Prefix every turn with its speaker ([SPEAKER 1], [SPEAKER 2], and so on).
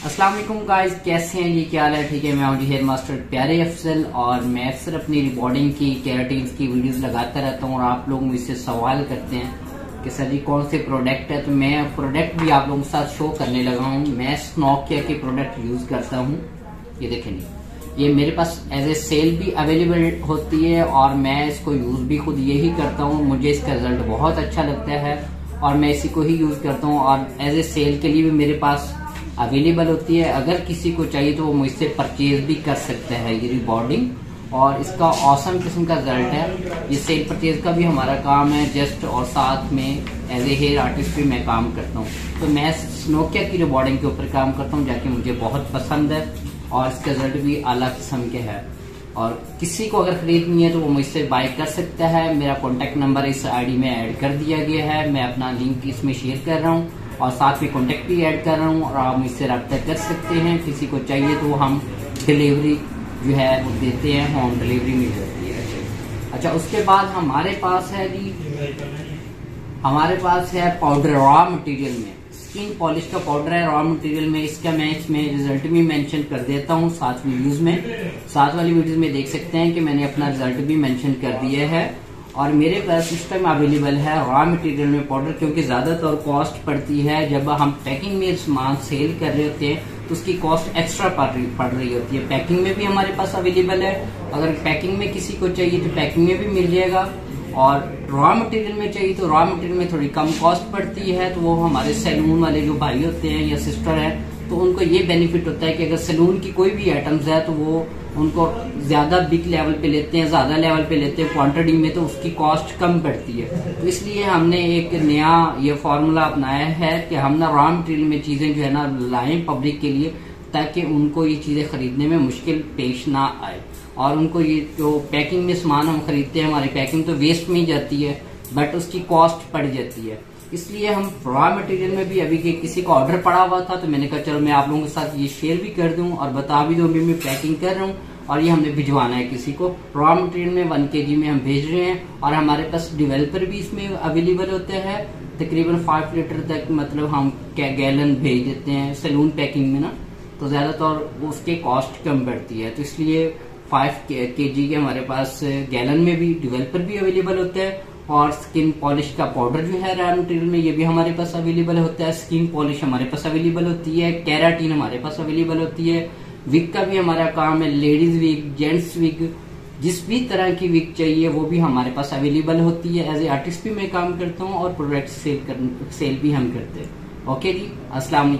[SPEAKER 1] अस्सलाम वालेकुम गाइस, कैसे हैं? जी क्या है? ठीक है, मैं जी हेयर मास्टर प्यारे अफसल और मैं अक्सर अपनी रिबॉर्डिंग की कैराटीन की वीडियोस लगाता रहता हूँ और आप लोग मुझसे सवाल करते हैं कि सर जी, कौन से प्रोडक्ट है? तो मैं प्रोडक्ट भी आप लोगों के साथ शो करने लगा हूँ। मैं स्नोकिया के प्रोडक्ट यूज़ करता हूँ। ये देखें नहीं ये मेरे पास एज ए सेल भी अवेलेबल होती है और मैं इसको यूज़ भी खुद यही करता हूँ। मुझे इसका रिज़ल्ट बहुत अच्छा लगता है और मैं इसी को ही यूज़ करता हूँ और एज ए सेल के लिए भी मेरे पास अवेलेबल होती है। अगर किसी को चाहिए तो वो मुझसे परचेज भी कर सकते हैं ये रिबॉर्डिंग और इसका औसम किस्म का रिज़ल्ट है। ये सेल परचेज का भी हमारा काम है। जस्ट और साथ में एज ए हेयर आर्टिस्ट भी मैं काम करता हूँ। तो मैं स्नोकिया की रिबॉर्डिंग के ऊपर काम करता हूँ, जाके मुझे बहुत पसंद है। और इसका रिज़ल्ट भी अला किस्म के है। और किसी को अगर खरीदनी है तो वो मुझसे बाय कर सकता है। मेरा कॉन्टेक्ट नंबर इस आईडी में ऐड कर दिया गया है। मैं अपना लिंक इसमें शेयर कर रहा हूँ। और साथ में कॉन्टेक्ट भी ऐड कर रहा हूँ और आप मुझसे रब्ता कर सकते हैं। किसी को चाहिए तो हम डिलीवरी जो है वो देते हैं होम डिलीवरी मिल जाती है। अच्छा उसके बाद हमारे पास है जी, हमारे पास है पाउडर रॉ मटेरियल में। स्किन पॉलिश का पाउडर है रॉ मटेरियल में। इसका मैं इसमें रिज़ल्ट भी मेंशन कर देता हूँ साथ वीडियोस में। सात वाली वीडियोस में देख सकते हैं कि मैंने अपना रिज़ल्ट भी मेंशन कर दिया है। और मेरे पास इस टाइम अवेलेबल है रॉ मटेरियल में पाउडर क्योंकि ज़्यादातर कॉस्ट पड़ती है। जब हम पैकिंग में सामान सेल कर रहे होते हैं तो उसकी कॉस्ट एक्स्ट्रा पड़ रही पड़ रही होती है। पैकिंग में भी हमारे पास अवेलेबल है। अगर पैकिंग में किसी को चाहिए तो पैकिंग में भी मिल जाएगा। और रॉ मटेरियल में चाहिए तो रॉ मटेरियल में थोड़ी कम कॉस्ट पड़ती है। तो वो हमारे सैलून वाले जो भाई होते हैं या सिस्टर है तो उनको ये बेनिफिट होता है कि अगर सैलून की कोई भी आइटम्स है तो वो उनको ज़्यादा बिग लेवल पे लेते हैं, ज़्यादा लेवल पे लेते हैं क्वांटिटी में तो उसकी कॉस्ट कम पड़ती है। तो इसलिए हमने एक नया ये फार्मूला अपनाया है कि हम ना रॉ मटेरियल में चीज़ें जो है ना लाएँ पब्लिक के लिए, ताकि उनको ये चीज़ें खरीदने में मुश्किल पेश ना आए। और उनको ये जो पैकिंग में सामान हम खरीदते हैं, हमारी पैकिंग तो वेस्ट में ही जाती है बट उसकी कॉस्ट पड़ जाती है। इसलिए हम रॉ मटेरियल में भी अभी के किसी का ऑर्डर पड़ा हुआ था तो मैंने कहा, चलो मैं आप लोगों के साथ ये शेयर भी कर दूँ और बता भी दूँ, अभी मैं पैकिंग कर रहा हूँ और ये हमने भिजवाना है किसी को. रॉ मटेरियल में वन के में हम भेज रहे हैं और हमारे पास डिवेलपर भी इसमें अवेलेबल होते हैं। तकरीबन फाइव लीटर तक मतलब हम गैलन भेज देते हैं सैलून पैकिंग में ना तो ज़्यादातर उसके कॉस्ट कम बढ़ती है। तो इसलिए फाइव के जी के हमारे पास गैलन में भी डिवेलपर भी अवेलेबल होते हैं और स्किन पॉलिश का पाउडर जो है रॉ मटेरियल में, ये भी हमारे पास अवेलेबल होता है। स्किन पॉलिश हमारे पास अवेलेबल होती है। कैराटीन हमारे पास अवेलेबल होती है। विग का भी हमारा काम है। लेडीज़ विग जेंट्स विग जिस भी तरह की विग चाहिए, वो भी हमारे पास अवेलेबल होती है। एज ए आर्टिस्ट भी मैं काम करता हूँ और प्रोडक्ट सेल कर सेल भी हम करते हैं। ओके जी? अस्सलाम